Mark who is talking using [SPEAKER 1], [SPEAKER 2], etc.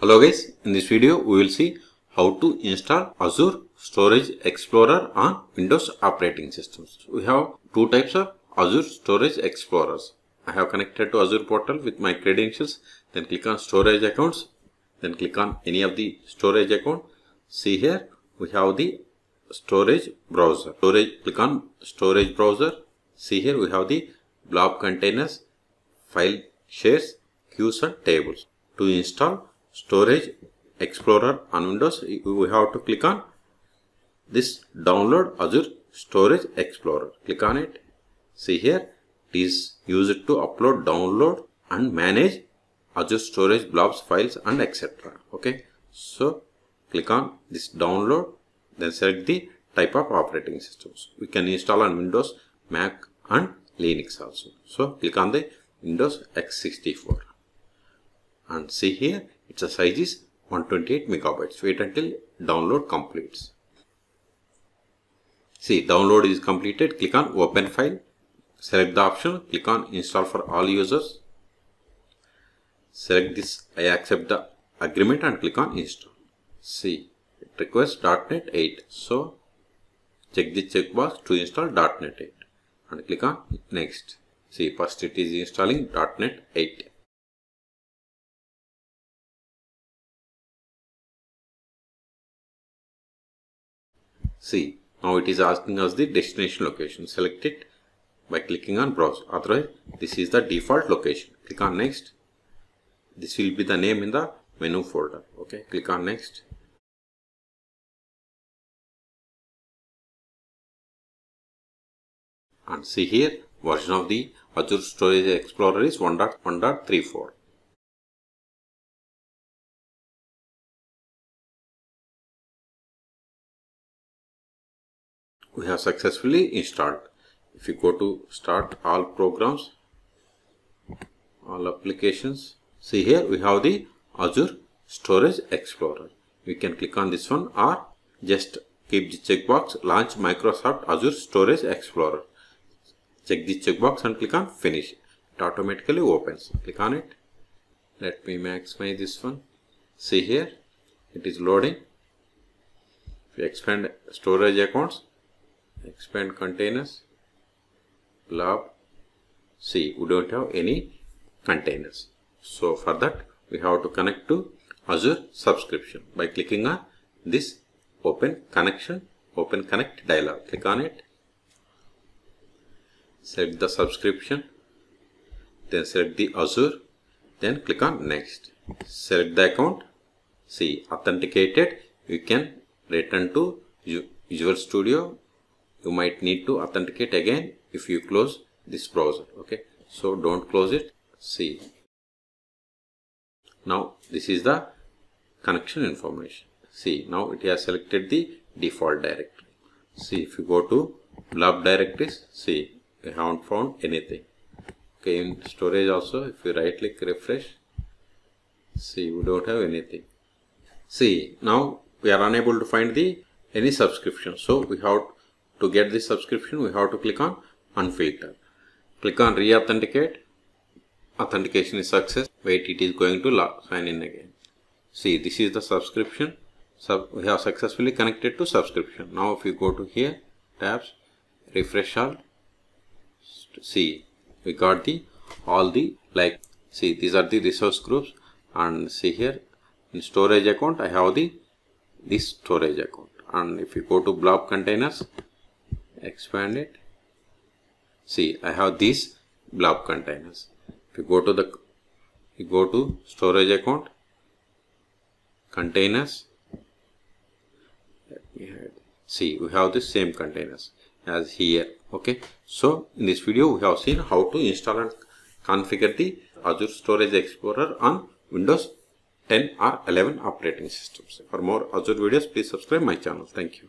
[SPEAKER 1] Hello guys, in this video we will see how to install Azure Storage Explorer on Windows operating systems. We have two types of Azure Storage Explorers. I have connected to Azure portal with my credentials, then click on storage accounts, then click on any of the storage account. See here we have the storage browser. Storage click on storage browser. See here we have the blob containers, file shares, queues and tables. To install Storage Explorer on Windows, we have to click on this download Azure Storage Explorer. Click on it. See here, it is used to upload, download and manage Azure Storage blobs files and etc. Okay. So click on this download, then select the type of operating systems. We can install on Windows, Mac and Linux also. So click on the Windows x64 and see here its size is 128 megabytes. Wait until download completes. See download is completed. Click on open file. Select the option. Click on install for all users. Select this I accept the agreement and click on install. See it requests .NET 8. So check the checkbox to install .NET 8 and click on next. See first it is installing .NET 8. See, now it is asking us the destination location. Select it by clicking on browse. Otherwise, this is the default location. Click on next. This will be the name in the menu folder. Okay, click on next. And see here, version of the Azure Storage Explorer is 1.1.34. we have successfully installed. If you go to start all programs, all applications, see here we have the Azure Storage Explorer. We can click on this one or just keep the checkbox launch Microsoft Azure Storage Explorer. Check the checkbox and click on finish. It automatically opens. Click on it. Let me maximize this one. See here, it is loading. If you expand storage accounts, expand containers. Blob. See we don't have any containers. So for that we have to connect to azure subscription by clicking on this open connection open connect dialog. Click on it. Select the subscription. Then select the azure. Then click on next. Select the account. See authenticated. You can return to visual studio you might need to authenticate again if you close this browser okay? So don't close it. See. Now this is the connection information. See now it has selected the default directory. See if you go to blob directories see we haven't found anything. Okay in storage also if you right click refresh see we don't have anything. See now we are unable to find the any subscription. So we have to get this subscription, we have to click on unfilter. Click on re-authenticate. Authentication is success. Wait, it is going to sign in again. See, this is the subscription. Sub we have successfully connected to subscription. Now, if you go to here, tabs, refresh all. See, we got the all the like. See, these are the resource groups, and see here in storage account, I have the this storage account. And if you go to blob containers, expand it. See I have these blob containers. If you go to the you go to storage account containers. Let me hide. See we have the same containers as here okay? So in this video we have seen how to install and configure the Azure Storage Explorer on Windows 10 or 11 operating systems. For more Azure videos please subscribe my channel. Thank you